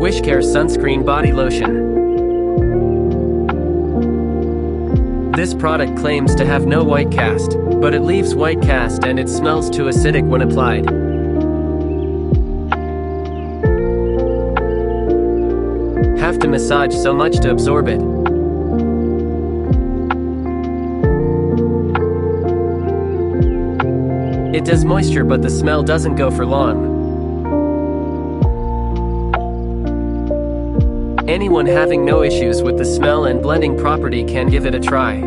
Wishcare Sunscreen Body Lotion. This product claims to have no white cast, but it leaves white cast and it smells too acidic when applied. Have to massage so much to absorb it. It does moisture but the smell doesn't go for long. Anyone having no issues with the smell and blending property can give it a try.